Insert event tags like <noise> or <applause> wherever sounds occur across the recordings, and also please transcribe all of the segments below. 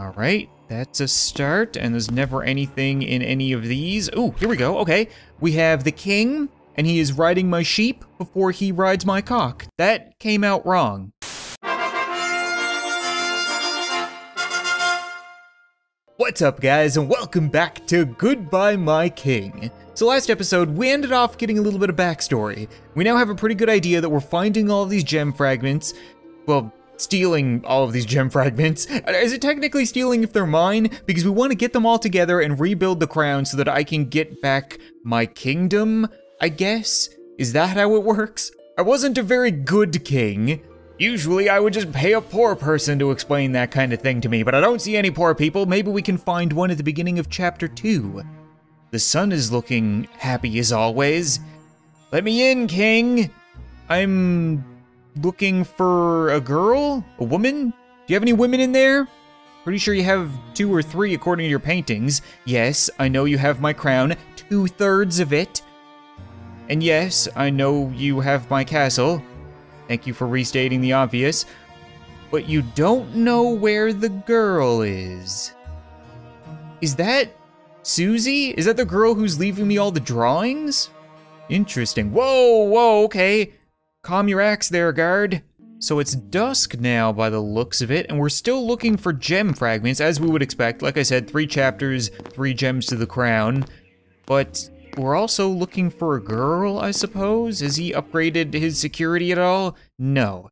All right, that's a start, and there's never anything in any of these. Oh, here we go, okay. We have the king, and he is riding my sheep before he rides my cock. That came out wrong. What's up guys and welcome back to Goodbye My King. So last episode we ended off getting a little bit of backstory. We now have a pretty good idea that we're finding all these gem fragments. Well, stealing all of these gem <laughs> fragments. Is it technically stealing if they're mine? Because we want to get them all together and rebuild the crown so that I can get back my kingdom, I guess? Is that how it works? I wasn't a very good king. Usually I would just pay a poor person to explain that kind of thing to me, but I don't see any poor people. Maybe we can find one at the beginning of chapter 2. The sun is looking happy as always. Let me in, king. I'm looking for a girl? A woman? Do you have any women in there? Pretty sure you have two or three according to your paintings. Yes, I know you have my crown, two thirds of it. And yes, I know you have my castle. Thank you for restating the obvious. But you don't know where the girl is. Is that Susie? Is that the girl who's leaving me all the drawings? Interesting. Whoa, whoa, okay. Calm your axe there, guard. So it's dusk now by the looks of it, and we're still looking for gem fragments, as we would expect. Like I said, three chapters, three gems to the crown. But we're also looking for a girl, I suppose? Has he upgraded his security at all? No.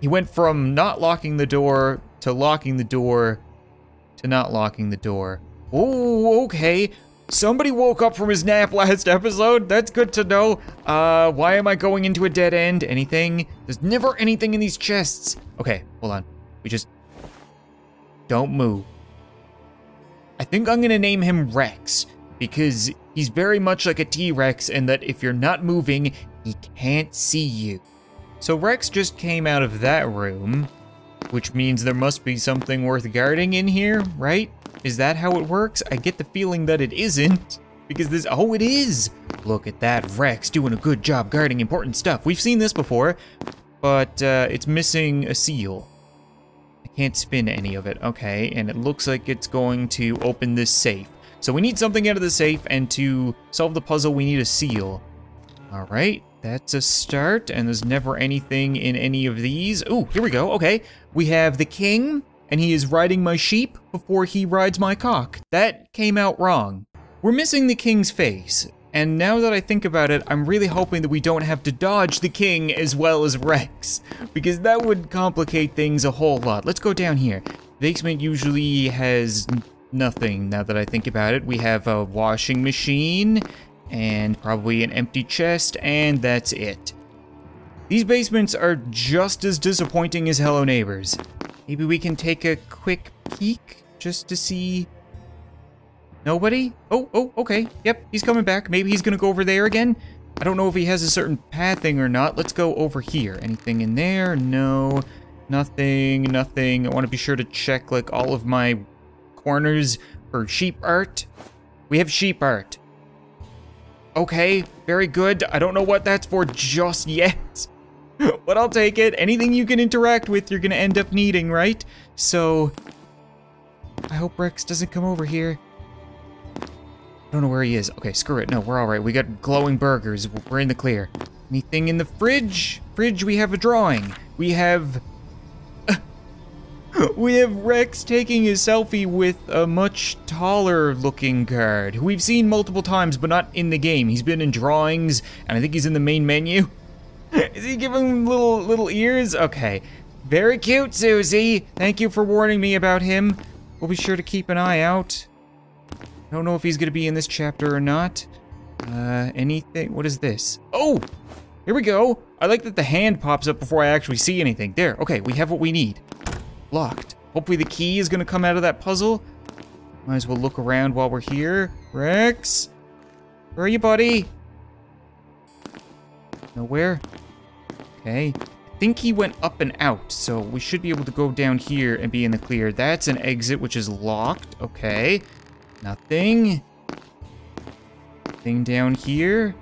He went from not locking the door to locking the door to not locking the door. Oh, okay. Somebody woke up from his nap last episode. That's good to know. Uh, why am I going into a dead end? Anything? There's never anything in these chests. Okay, hold on. We just don't move. I think I'm gonna name him Rex because he's very much like a T-Rex in that if you're not moving, he can't see you. So Rex just came out of that room, which means there must be something worth guarding in here, right? Is that how it works? I get the feeling that it isn't, because this, oh, it is. Look at that, Rex doing a good job guarding important stuff. We've seen this before, but uh, it's missing a seal. I can't spin any of it, okay, and it looks like it's going to open this safe. So we need something out of the safe, and to solve the puzzle, we need a seal. All right, that's a start, and there's never anything in any of these. Oh, here we go, okay. We have the king, and he is riding my sheep before he rides my cock. That came out wrong. We're missing the king's face, and now that I think about it, I'm really hoping that we don't have to dodge the king as well as Rex, because that would complicate things a whole lot. Let's go down here. Basement usually has nothing now that I think about it. We have a washing machine and probably an empty chest, and that's it. These basements are just as disappointing as Hello Neighbors. Maybe we can take a quick peek just to see... Nobody? Oh, oh, okay. Yep, he's coming back. Maybe he's gonna go over there again? I don't know if he has a certain pathing or not. Let's go over here. Anything in there? No. Nothing, nothing. I want to be sure to check, like, all of my corners for sheep art. We have sheep art. Okay, very good. I don't know what that's for just yet. <laughs> but I'll take it. Anything you can interact with, you're gonna end up needing, right? So, I hope Rex doesn't come over here. I don't know where he is. Okay, screw it. No, we're all right. We got glowing burgers. We're in the clear. Anything in the fridge? Fridge, we have a drawing. We have <laughs> we have Rex taking his selfie with a much taller looking guard who we've seen multiple times but not in the game. He's been in drawings and I think he's in the main menu. <laughs> Is he giving little little ears? Okay. Very cute, Susie. Thank you for warning me about him. We'll be sure to keep an eye out. I don't know if he's gonna be in this chapter or not. Uh, anything? What is this? Oh! Here we go. I like that the hand pops up before I actually see anything. There, okay, we have what we need. Locked. Hopefully the key is gonna come out of that puzzle. Might as well look around while we're here. Rex? Where are you, buddy? Nowhere? Okay. I think he went up and out, so we should be able to go down here and be in the clear. That's an exit, which is locked. Okay. Nothing. Thing down here.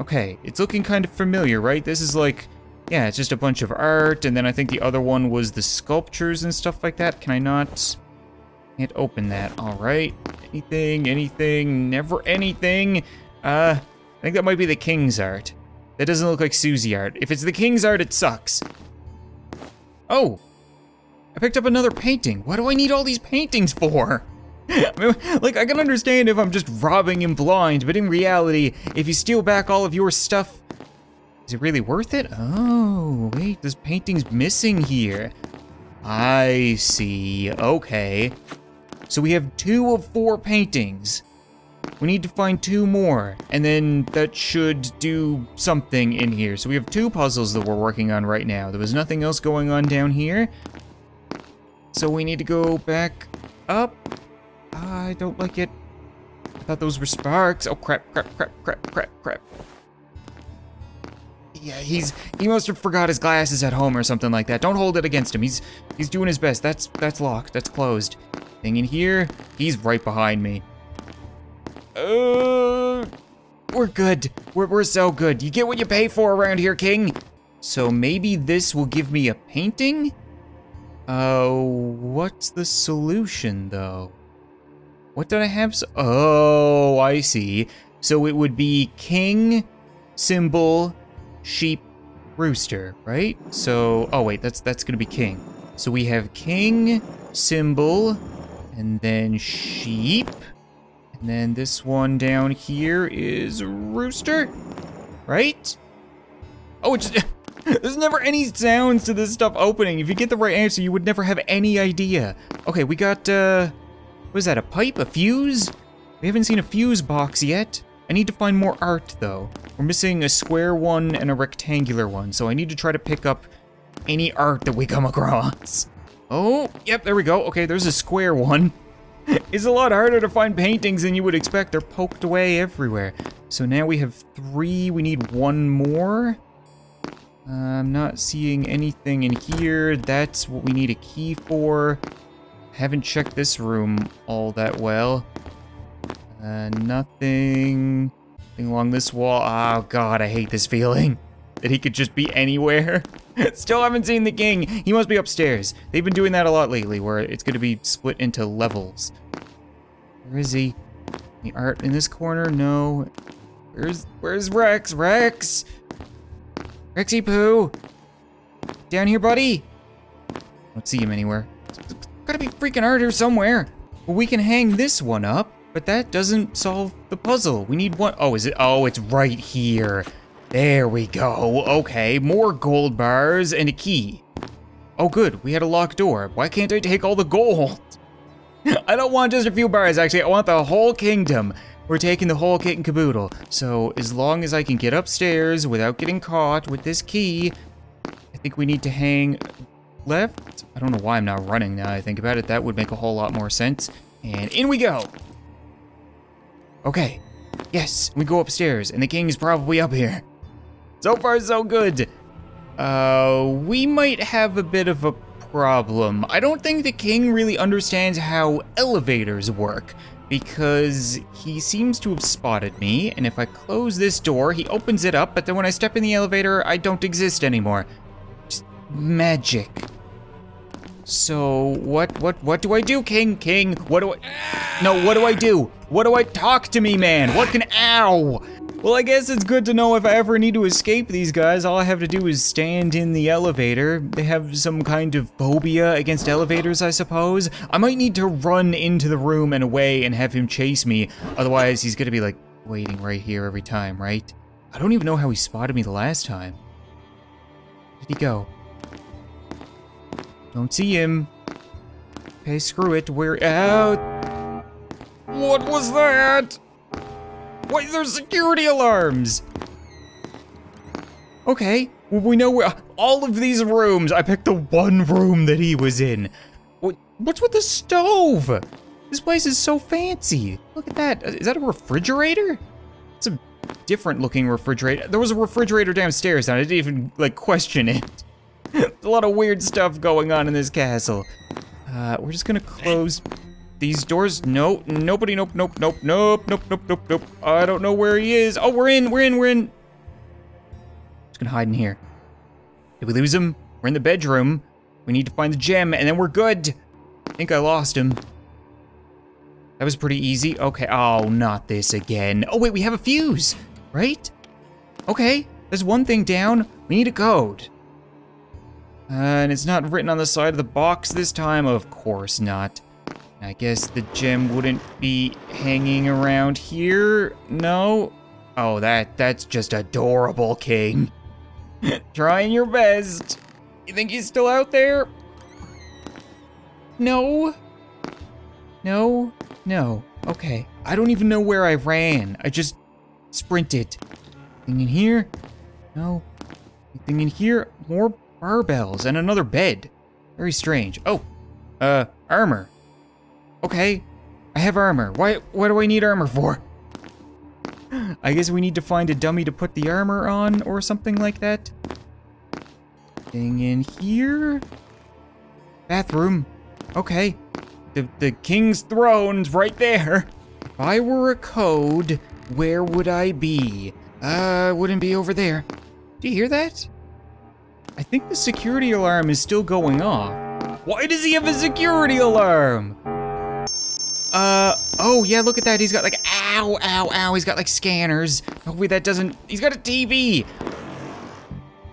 Okay, it's looking kind of familiar, right? This is like yeah, it's just a bunch of art, and then I think the other one was the sculptures and stuff like that. Can I not? Can't open that. All right. Anything, anything, never anything. Uh, I think that might be the king's art. That doesn't look like Susie art. If it's the king's art, it sucks. Oh, I picked up another painting. What do I need all these paintings for? <laughs> Like, I can understand if I'm just robbing him blind, but in reality, if you steal back all of your stuff, is it really worth it? Oh, wait, this painting's missing here. I see, okay. So we have two of four paintings. We need to find two more, and then that should do something in here. So we have two puzzles that we're working on right now. There was nothing else going on down here. So we need to go back up. I don't like it. I thought those were sparks. Oh, crap, crap, crap, crap, crap, crap. Yeah, he's he must have forgot his glasses at home or something like that. Don't hold it against him. He's he's doing his best. That's that's locked. That's closed. Thing in here. He's right behind me. Uh, we're good. We're we're so good. You get what you pay for around here, King. So maybe this will give me a painting? Uh, what's the solution though? What did I have? So oh, I see. So it would be king, symbol, sheep, rooster, right? So, oh wait, that's that's gonna be king. So we have king, symbol, and then sheep. And then this one down here is rooster, right? Oh, it's, <laughs> there's never any sounds to this stuff opening. If you get the right answer, you would never have any idea. Okay, we got, uh, what is that, a pipe, a fuse? We haven't seen a fuse box yet. I need to find more art, though. We're missing a square one and a rectangular one, so I need to try to pick up any art that we come across. Oh, yep, there we go. Okay, there's a square one. <laughs> it's a lot harder to find paintings than you would expect. They're poked away everywhere. So now we have three. We need one more. Uh, I'm not seeing anything in here. That's what we need a key for. Haven't checked this room all that well. Uh, nothing, nothing along this wall. Oh god, I hate this feeling. <laughs> That he could just be anywhere. <laughs> Still haven't seen the king. He must be upstairs. They've been doing that a lot lately, where it's gonna be split into levels. Where is he? The art in this corner? No. Where's, where's Rex? Rex! Rexy Poo! Down here, buddy! Don't see him anywhere. Gotta be freaking art here somewhere. Well, we can hang this one up. But that doesn't solve the puzzle. We need one. Oh, is it? Oh, it's right here. There we go. Okay, more gold bars and a key. Oh, good. We had a locked door. Why can't I take all the gold? <laughs> I don't want just a few bars, actually. I want the whole kingdom. We're taking the whole kit and caboodle. So as long as I can get upstairs without getting caught with this key, I think we need to hang left. I don't know why I'm not running now I think about it. That would make a whole lot more sense. And in we go. Okay. Yes, we go upstairs, and the king's probably up here. So far, so good. Uh, we might have a bit of a problem. I don't think the king really understands how elevators work, because he seems to have spotted me, and if I close this door, he opens it up, but then when I step in the elevator, I don't exist anymore. Just magic. So what what what do I do, King? King, what do I No, what do I do? What do I talk to me, man? What can ow? Well, I guess it's good to know if I ever need to escape these guys, all I have to do is stand in the elevator. They have some kind of phobia against elevators, I suppose. I might need to run into the room and away and have him chase me. Otherwise, he's gonna be like waiting right here every time, right? I don't even know how he spotted me the last time. Where did he go? Don't see him. Okay, screw it. We're out. What was that? Why, there's security alarms. Okay, well, we know where all of these rooms. I picked the one room that he was in. What, what's with the stove? This place is so fancy. Look at that. Is that a refrigerator? It's a different looking refrigerator. There was a refrigerator downstairs and I didn't even like question it. <laughs> a lot of weird stuff going on in this castle. Uh, we're just gonna close these doors. No, nobody, nope, nope, nope, nope, nope, nope, nope, nope. I don't know where he is. Oh, we're in, we're in, we're in. Just gonna hide in here. Did we lose him? We're in the bedroom. We need to find the gem and then we're good. I think I lost him. That was pretty easy. Okay, oh, not this again. Oh, wait, we have a fuse, right? Okay, there's one thing down. We need a code. And it's not written on the side of the box this time? Of course not. I guess the gem wouldn't be hanging around here. No? Oh, that that's just adorable, King. <laughs> Trying your best. You think he's still out there? No. No. No. Okay. I don't even know where I ran. I just sprinted. Anything in here? No. Anything in here? More barbells and another bed. Very strange. Oh. Uh, armor. Okay. I have armor. Why what do I need armor for? <gasps> I guess we need to find a dummy to put the armor on or something like that. Thing in here? Bathroom. Okay. The, the king's throne's right there. If I were a code, where would I be? Uh, wouldn't be over there. Do you hear that? I think the security alarm is still going off. Why does he have a security alarm? Uh, oh yeah, look at that. He's got like, ow, ow, ow. He's got like scanners. Hopefully that doesn't, he's got a TV.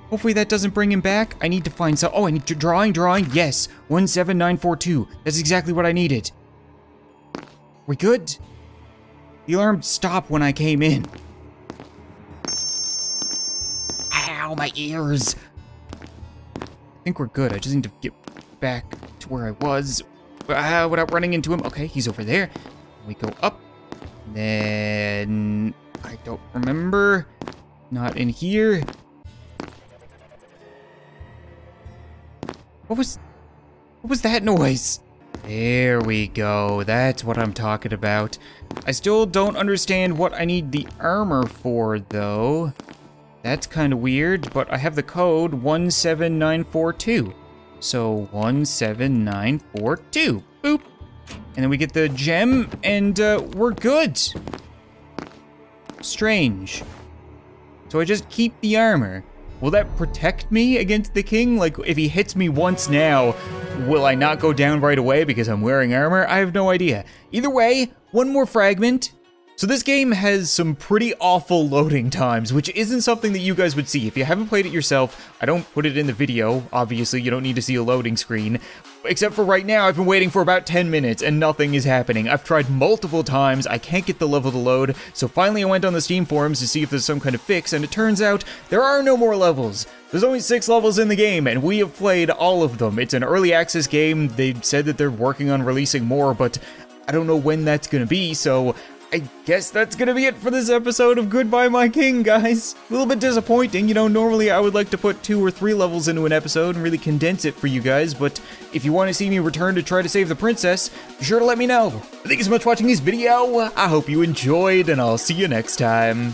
Hopefully that doesn't bring him back. I need to find some, oh, I need to, drawing, drawing. Yes, 17942. That's exactly what I needed. We good? The alarm stopped when I came in. Ow, my ears. I think we're good. I just need to get back to where I was uh, without running into him. Okay, he's over there. We go up. Then I don't remember. Not in here. What was what was that noise? There we go. That's what I'm talking about. I still don't understand what I need the armor for though. That's kind of weird, but I have the code 17942. So 17942. Boop. And then we get the gem, and uh, we're good. Strange. So I just keep the armor. Will that protect me against the king? Like, if he hits me once now, will I not go down right away because I'm wearing armor? I have no idea. Either way, one more fragment, so this game has some pretty awful loading times, which isn't something that you guys would see. If you haven't played it yourself, I don't put it in the video. Obviously, you don't need to see a loading screen. Except for right now, I've been waiting for about 10 minutes and nothing is happening. I've tried multiple times, I can't get the level to load, so finally I went on the Steam forums to see if there's some kind of fix, and it turns out there are no more levels. There's only six levels in the game, and we have played all of them. It's an early access game. They said that they're working on releasing more, but I don't know when that's gonna be, so I guess that's gonna be it for this episode of Goodbye My King, guys. A little bit disappointing, you know, normally I would like to put two or three levels into an episode and really condense it for you guys, but if you want to see me return to try to save the princess, be sure to let me know. Thank you so much for watching this video, I hope you enjoyed, and I'll see you next time.